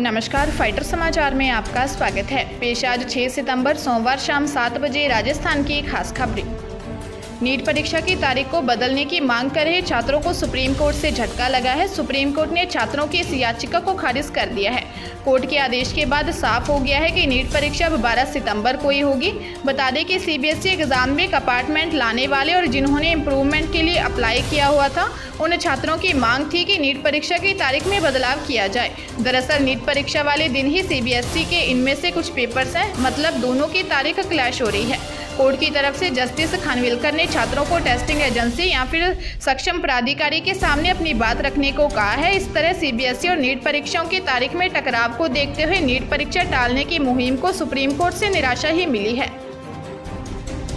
नमस्कार, फाइटर समाचार में आपका स्वागत है। पेश आज 6 सितंबर, सोमवार शाम सात बजे राजस्थान की खास खबरें। नीट परीक्षा की तारीख को बदलने की मांग कर रहे छात्रों को सुप्रीम कोर्ट से झटका लगा है। सुप्रीम कोर्ट ने छात्रों की इस याचिका को खारिज कर दिया है। कोर्ट के आदेश के बाद साफ़ हो गया है कि नीट परीक्षा अब 12 सितंबर को ही होगी। बता दें कि सीबीएसई एग्ज़ाम में अपार्टमेंट लाने वाले और जिन्होंने इम्प्रूवमेंट के लिए अप्लाई किया हुआ था, उन छात्रों की मांग थी कि नीट परीक्षा की तारीख में बदलाव किया जाए। दरअसल नीट परीक्षा वाले दिन ही सीबीएसई के इनमें से कुछ पेपर्स हैं मतलब दोनों की तारीख क्लैश हो रही है। कोर्ट की तरफ़ से जस्टिस खानविलकर ने छात्रों को टेस्टिंग एजेंसी या फिर सक्षम प्राधिकारी के सामने अपनी बात रखने को कहा है। इस तरह सीबीएसई और नीट परीक्षाओं की तारीख में टकराव को देखते हुए नीट परीक्षा टालने की मुहिम को सुप्रीम कोर्ट से निराशा ही मिली है।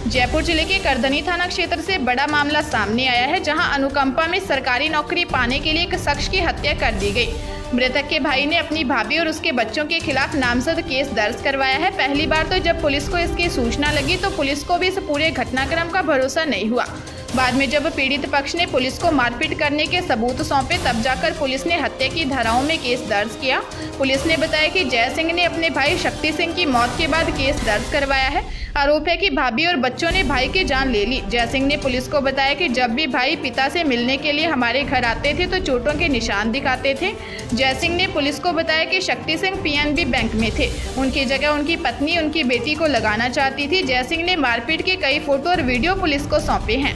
जयपुर ज़िले के करधनी थाना क्षेत्र से बड़ा मामला सामने आया है, जहाँ अनुकंपा में सरकारी नौकरी पाने के लिए एक शख्स की हत्या कर दी गई। मृतक के भाई ने अपनी भाभी और उसके बच्चों के खिलाफ नामजद केस दर्ज करवाया है। पहली बार तो जब पुलिस को इसकी सूचना लगी तो पुलिस को भी इस पूरे घटनाक्रम का भरोसा नहीं हुआ। बाद में जब पीड़ित पक्ष ने पुलिस को मारपीट करने के सबूत सौंपे, तब जाकर पुलिस ने हत्या की धाराओं में केस दर्ज किया। पुलिस ने बताया कि जय सिंह ने अपने भाई शक्ति सिंह की मौत के बाद केस दर्ज करवाया है। आरोप है कि भाभी और बच्चों ने भाई की जान ले ली। जय सिंह ने पुलिस को बताया कि जब भी भाई पिता से मिलने के लिए हमारे घर आते थे तो चोटों के निशान दिखाते थे। जय सिंह ने पुलिस को बताया कि शक्ति सिंह पीएनबी बैंक में थे। उनकी जगह उनकी पत्नी, उनकी बेटी को लगाना चाहती थी। जय सिंह ने मारपीट के कई फ़ोटो और वीडियो पुलिस को सौंपे हैं।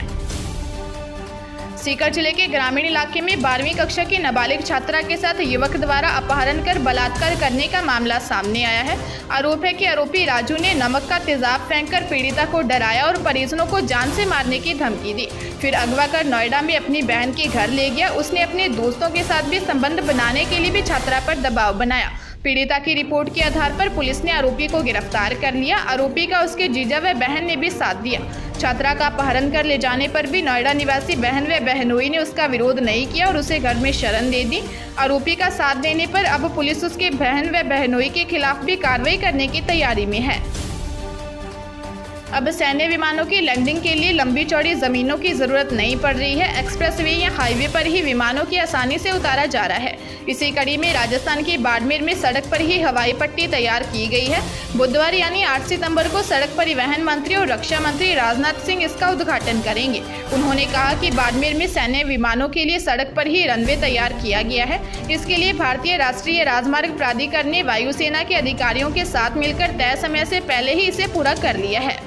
सीकर ज़िले के ग्रामीण इलाके में बारहवीं कक्षा की नाबालिग छात्रा के साथ युवक द्वारा अपहरण कर बलात्कार करने का मामला सामने आया है। आरोप है कि आरोपी राजू ने नमक का तेजाब फेंककर पीड़िता को डराया और परिजनों को जान से मारने की धमकी दी। फिर अगवा कर नोएडा में अपनी बहन के घर ले गया। उसने अपने दोस्तों के साथ भी संबंध बनाने के लिए भी छात्रा पर दबाव बनाया। पीड़िता की रिपोर्ट के आधार पर पुलिस ने आरोपी को गिरफ़्तार कर लिया। आरोपी का उसके जीजा व बहन ने भी साथ दिया। छात्रा का अपहरण कर ले जाने पर भी नोएडा निवासी बहन व बहनोई ने उसका विरोध नहीं किया और उसे घर में शरण दे दी। आरोपी का साथ देने पर अब पुलिस उसके बहन व बहनोई के खिलाफ भी कार्रवाई करने की तैयारी में है। अब सैन्य विमानों की लैंडिंग के लिए लंबी चौड़ी जमीनों की ज़रूरत नहीं पड़ रही है। एक्सप्रेसवे या हाईवे पर ही विमानों की आसानी से उतारा जा रहा है। इसी कड़ी में राजस्थान के बाड़मेर में सड़क पर ही हवाई पट्टी तैयार की गई है। बुधवार यानी 8 सितंबर को सड़क परिवहन मंत्री और रक्षा मंत्री राजनाथ सिंह इसका उद्घाटन करेंगे। उन्होंने कहा कि बाड़मेर में सैन्य विमानों के लिए सड़क पर ही रनवे तैयार किया गया है। इसके लिए भारतीय राष्ट्रीय राजमार्ग प्राधिकरण ने वायुसेना के अधिकारियों के साथ मिलकर तय समय से पहले ही इसे पूरा कर लिया है।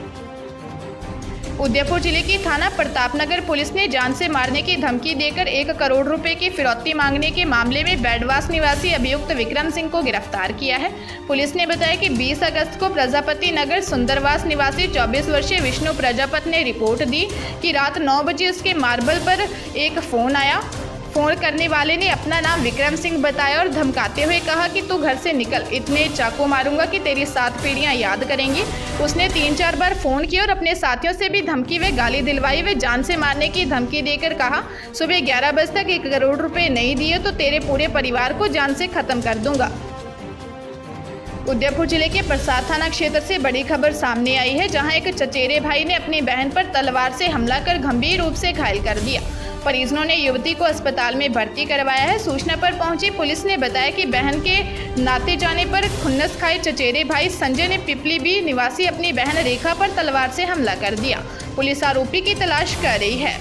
उदयपुर ज़िले की थाना प्रतापनगर पुलिस ने जान से मारने की धमकी देकर एक करोड़ रुपए की फिरौती मांगने के मामले में बैडवास निवासी अभियुक्त विक्रम सिंह को गिरफ़्तार किया है। पुलिस ने बताया कि 20 अगस्त को प्रजापति नगर सुंदरवास निवासी 24 वर्षीय विष्णु प्रजापत ने रिपोर्ट दी कि रात नौ बजे उसके मार्बल पर एक फ़ोन आया। फ़ोन करने वाले ने अपना नाम विक्रम सिंह बताया और धमकाते हुए कहा कि तू घर से निकल, इतने चाकू मारूँगा कि तेरी सात पीढ़ियाँ याद करेंगी। उसने तीन चार बार फ़ोन किया और अपने साथियों से भी धमकी व गाली दिलवाई। व जान से मारने की धमकी देकर कहा, सुबह ग्यारह बजे तक एक करोड़ रुपए नहीं दिए तो तेरे पूरे परिवार को जान से खत्म कर दूँगा। उदयपुर ज़िले के प्रसाद थाना क्षेत्र से बड़ी खबर सामने आई है, जहाँ एक चचेरे भाई ने अपनी बहन पर तलवार से हमला कर गंभीर रूप से घायल कर दिया। परिजनों ने युवती को अस्पताल में भर्ती करवाया है। सूचना पर पहुँची पुलिस ने बताया कि बहन के नाते जाने पर खुन्नस खाए चचेरे भाई संजय ने पिपली बी निवासी अपनी बहन रेखा पर तलवार से हमला कर दिया। पुलिस आरोपी की तलाश कर रही है।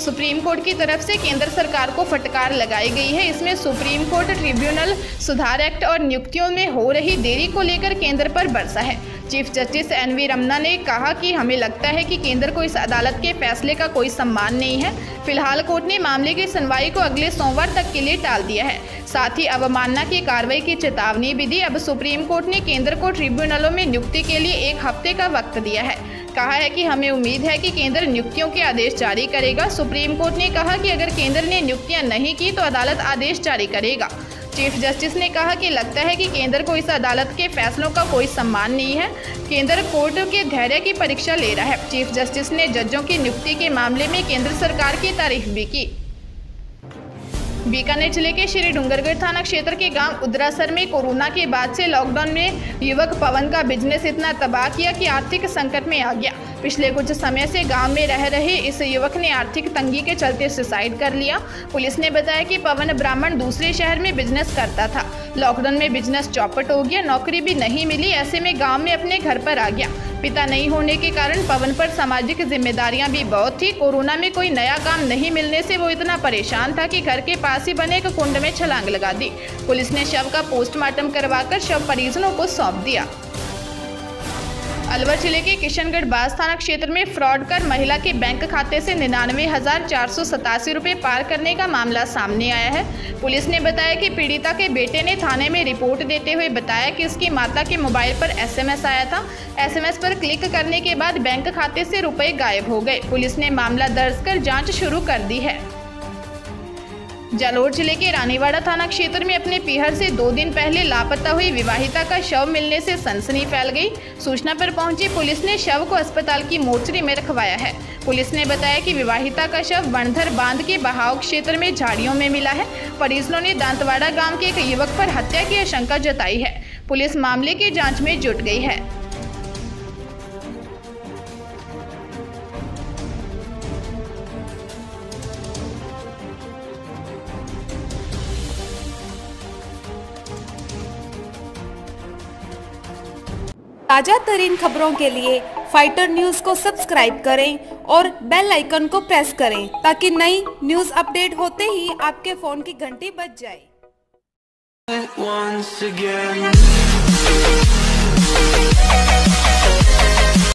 सुप्रीम कोर्ट की तरफ़ से केंद्र सरकार को फटकार लगाई गई है। इसमें सुप्रीम कोर्ट, ट्रिब्यूनल, सुधार एक्ट और नियुक्तियों में हो रही देरी को लेकर केंद्र पर बरसा है। Chief justice N V Ramana ने कहा कि हमें लगता है कि केंद्र को इस अदालत के फैसले का कोई सम्मान नहीं है। फ़िलहाल कोर्ट ने मामले की सुनवाई को अगले सोमवार तक के लिए टाल दिया है। साथ ही अवमानना की कार्रवाई की चेतावनी भी दी। अब सुप्रीम कोर्ट ने केंद्र को ट्रिब्यूनलों में नियुक्ति के लिए एक हफ़्ते का वक्त दिया है। कहा है कि हमें उम्मीद है कि केंद्र नियुक्तियों के आदेश जारी करेगा। सुप्रीम कोर्ट ने कहा कि अगर केंद्र ने नियुक्तियाँ नहीं की तो अदालत आदेश जारी करेगा। चीफ जस्टिस ने कहा कि लगता है कि केंद्र को इस अदालत के फैसलों का कोई सम्मान नहीं है। केंद्र कोर्ट के धैर्य की परीक्षा ले रहा है। चीफ जस्टिस ने जजों की नियुक्ति के मामले में केंद्र सरकार की तारीफ़ भी की। बीकानेर ज़िले के श्री डूंगरगढ़ थाना क्षेत्र के गाँव उदरासर में कोरोना के बाद से लॉकडाउन में युवक पवन का बिज़नेस इतना तबाह किया कि आर्थिक संकट में आ गया। पिछले कुछ समय से गाँव में रह रहे इस युवक ने आर्थिक तंगी के चलते सुसाइड कर लिया। पुलिस ने बताया कि पवन ब्राह्मण दूसरे शहर में बिज़नेस करता था। लॉकडाउन में बिज़नेस चौपट हो गया, नौकरी भी नहीं मिली, ऐसे में गाँव में अपने घर पर आ गया। पिता नहीं होने के कारण पवन पर सामाजिक जिम्मेदारियाँ भी बहुत थी। कोरोना में कोई नया काम नहीं मिलने से वो इतना परेशान था कि घर के पास ही बने एक कुंड में छलांग लगा दी। पुलिस ने शव का पोस्टमार्टम करवाकर शव परिजनों को सौंप दिया। अलवर ज़िले के किशनगढ़ बास थाना क्षेत्र में फ्रॉड कर महिला के बैंक खाते से निन्यानवे हज़ार चार सौ सतासी रुपये पार करने का मामला सामने आया है। पुलिस ने बताया कि पीड़िता के बेटे ने थाने में रिपोर्ट देते हुए बताया कि उसकी माता के मोबाइल पर एसएमएस आया था। एसएमएस पर क्लिक करने के बाद बैंक खाते से रुपए गायब हो गए। पुलिस ने मामला दर्ज कर जाँच शुरू कर दी है। जालोर ज़िले के रानीवाड़ा थाना क्षेत्र में अपने पीहर से दो दिन पहले लापता हुई विवाहिता का शव मिलने से सनसनी फैल गई। सूचना पर पहुँची पुलिस ने शव को अस्पताल की मोर्चरी में रखवाया है। पुलिस ने बताया कि विवाहिता का शव वनधर बाँध के बहाव क्षेत्र में झाड़ियों में मिला है। परिजनों ने दांतवाड़ा गाँव के एक युवक पर हत्या की आशंका जताई है। पुलिस मामले की जाँच में जुट गई है। ताज़ा तरीन खबरों के लिए फाइटर न्यूज़ को सब्सक्राइब करें और बेल आइकन को प्रेस करें ताकि नई न्यूज़ अपडेट होते ही आपके फ़ोन की घंटी बज जाए।